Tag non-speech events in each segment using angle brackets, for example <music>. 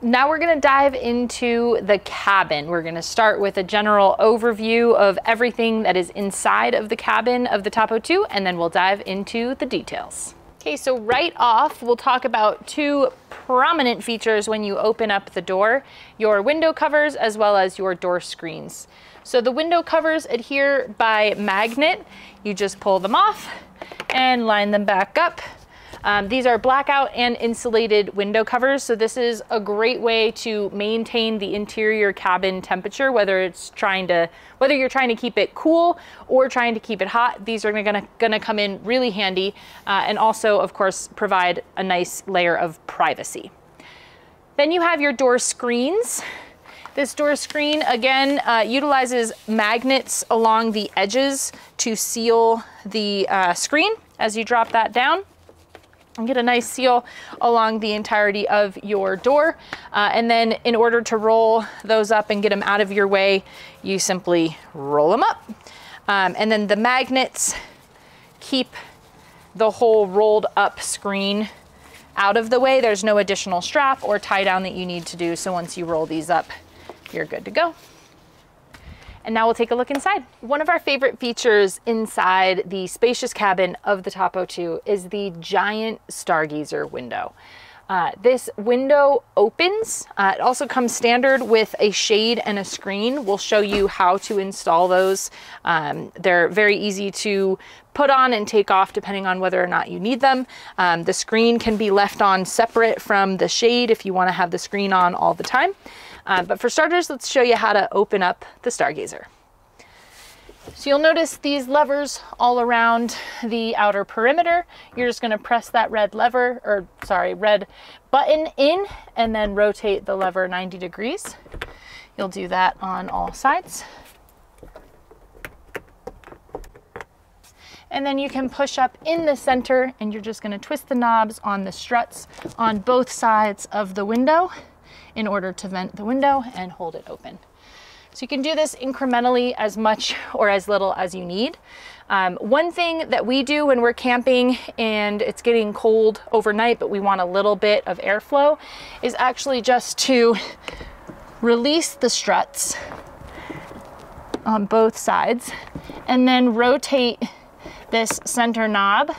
Now we're gonna dive into the cabin. We're gonna start with a general overview of everything that is inside of the cabin of the Topo 2, and then we'll dive into the details. Okay, so right off, we'll talk about two prominent features when you open up the door, your window covers as well as your door screens. So the window covers adhere by magnet. You just pull them off and line them back up um, these are blackout and insulated window covers, so this is a great way to maintain the interior cabin temperature, whether it's trying to, whether you're trying to keep it cool or trying to keep it hot. These are gonna, gonna come in really handy uh, and also, of course, provide a nice layer of privacy. Then you have your door screens. This door screen, again, uh, utilizes magnets along the edges to seal the uh, screen as you drop that down and get a nice seal along the entirety of your door. Uh, and then in order to roll those up and get them out of your way, you simply roll them up. Um, and then the magnets keep the whole rolled up screen out of the way. There's no additional strap or tie down that you need to do. So once you roll these up, you're good to go. And now we'll take a look inside. One of our favorite features inside the spacious cabin of the Topo 2 is the giant stargazer window. Uh, this window opens. Uh, it also comes standard with a shade and a screen. We'll show you how to install those. Um, they're very easy to put on and take off depending on whether or not you need them. Um, the screen can be left on separate from the shade if you want to have the screen on all the time. Um, but for starters, let's show you how to open up the Stargazer. So you'll notice these levers all around the outer perimeter. You're just gonna press that red lever, or sorry, red button in and then rotate the lever 90 degrees. You'll do that on all sides. And then you can push up in the center and you're just gonna twist the knobs on the struts on both sides of the window in order to vent the window and hold it open. So you can do this incrementally as much <laughs> or as little as you need. Um, one thing that we do when we're camping and it's getting cold overnight, but we want a little bit of airflow, is actually just to <laughs> release the struts on both sides and then rotate this center knob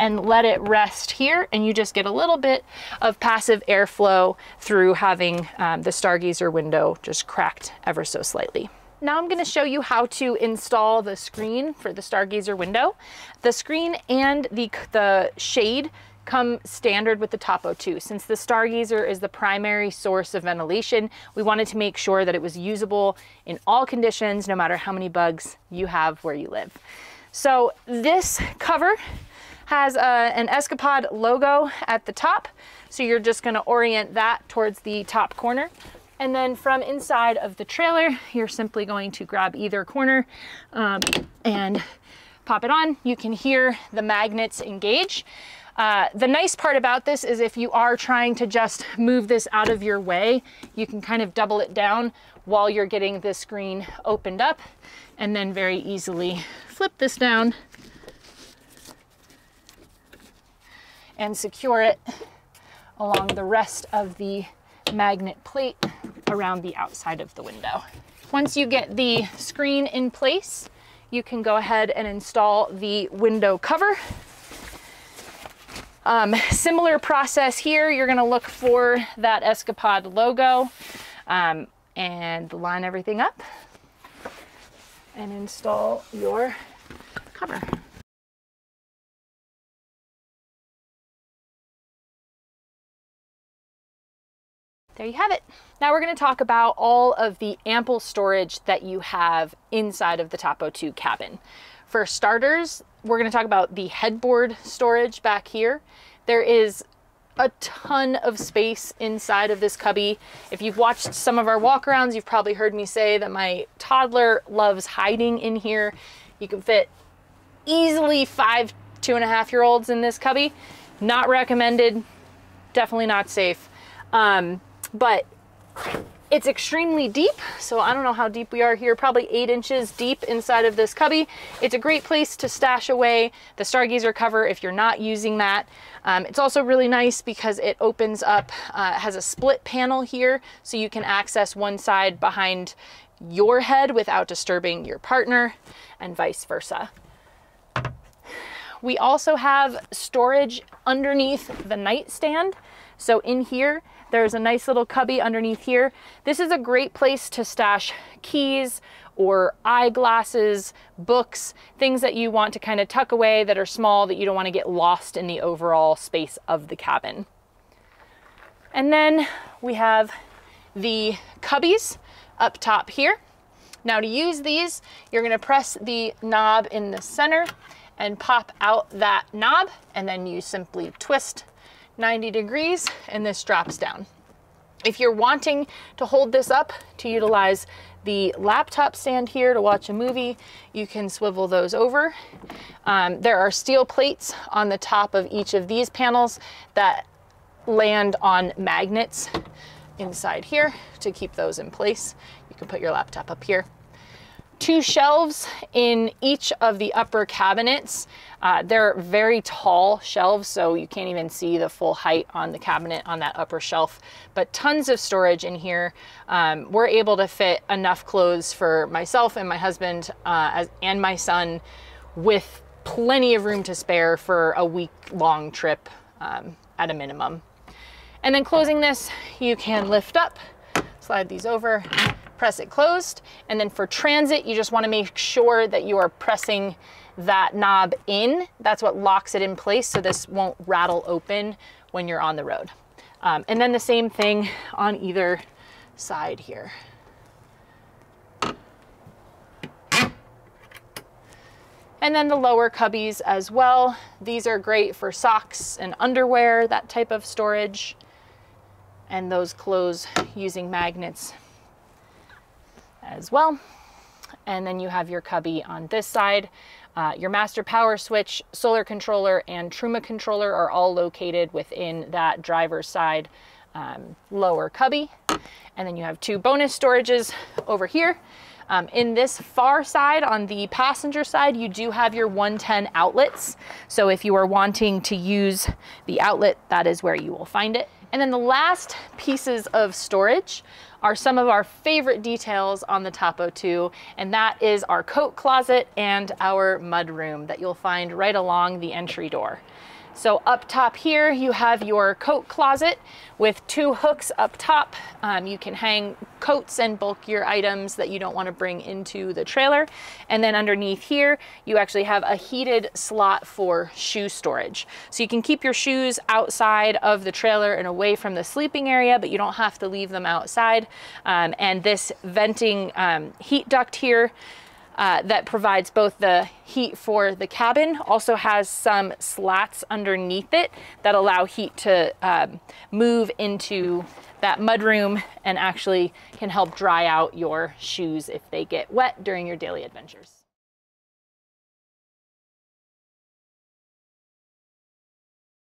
and let it rest here and you just get a little bit of passive airflow through having um, the stargazer window just cracked ever so slightly. Now I'm going to show you how to install the screen for the stargazer window. The screen and the, the shade come standard with the Topo 2. Since the Stargazer is the primary source of ventilation, we wanted to make sure that it was usable in all conditions, no matter how many bugs you have where you live. So this cover has a, an Escapod logo at the top. So you're just gonna orient that towards the top corner. And then from inside of the trailer, you're simply going to grab either corner um, and pop it on. You can hear the magnets engage. Uh, the nice part about this is if you are trying to just move this out of your way, you can kind of double it down while you're getting the screen opened up and then very easily flip this down and secure it along the rest of the magnet plate around the outside of the window. Once you get the screen in place, you can go ahead and install the window cover. Um, similar process here, you're gonna look for that Escapod logo um, and line everything up and install your cover. There you have it. Now we're going to talk about all of the ample storage that you have inside of the Topo 2 cabin. For starters, we're going to talk about the headboard storage back here. There is a ton of space inside of this cubby. If you've watched some of our walkarounds, you've probably heard me say that my toddler loves hiding in here. You can fit easily five, two and a half year olds in this cubby. Not recommended, definitely not safe. Um, but It's extremely deep, so I don't know how deep we are here, probably eight inches deep inside of this cubby. It's a great place to stash away the Stargazer cover if you're not using that. Um, it's also really nice because it opens up, uh, has a split panel here, so you can access one side behind your head without disturbing your partner and vice versa. We also have storage underneath the nightstand. So in here, there's a nice little cubby underneath here. This is a great place to stash keys or eyeglasses, books, things that you want to kind of tuck away that are small that you don't want to get lost in the overall space of the cabin. And then we have the cubbies up top here. Now to use these, you're gonna press the knob in the center and pop out that knob and then you simply twist 90 degrees and this drops down. If you're wanting to hold this up to utilize the laptop stand here to watch a movie, you can swivel those over. Um, there are steel plates on the top of each of these panels that land on magnets inside here to keep those in place. You can put your laptop up here two shelves in each of the upper cabinets. Uh, they're very tall shelves, so you can't even see the full height on the cabinet on that upper shelf, but tons of storage in here. Um, we're able to fit enough clothes for myself and my husband uh, as, and my son with plenty of room to spare for a week long trip um, at a minimum. And then closing this, you can lift up, slide these over, press it closed. And then for transit, you just wanna make sure that you are pressing that knob in. That's what locks it in place so this won't rattle open when you're on the road. Um, and then the same thing on either side here. And then the lower cubbies as well. These are great for socks and underwear, that type of storage. And those close using magnets as well. And then you have your cubby on this side. Uh, your master power switch, solar controller, and Truma controller are all located within that driver's side um, lower cubby. And then you have two bonus storages over here. Um, in this far side, on the passenger side, you do have your 110 outlets. So if you are wanting to use the outlet, that is where you will find it. And then the last pieces of storage are some of our favorite details on the Topo 2, and that is our coat closet and our mud room that you'll find right along the entry door. So up top here, you have your coat closet with two hooks up top. Um, you can hang coats and bulkier items that you don't want to bring into the trailer. And then underneath here, you actually have a heated slot for shoe storage. So you can keep your shoes outside of the trailer and away from the sleeping area, but you don't have to leave them outside. Um, and this venting um, heat duct here uh, that provides both the heat for the cabin, also has some slats underneath it that allow heat to um, move into that mudroom and actually can help dry out your shoes if they get wet during your daily adventures.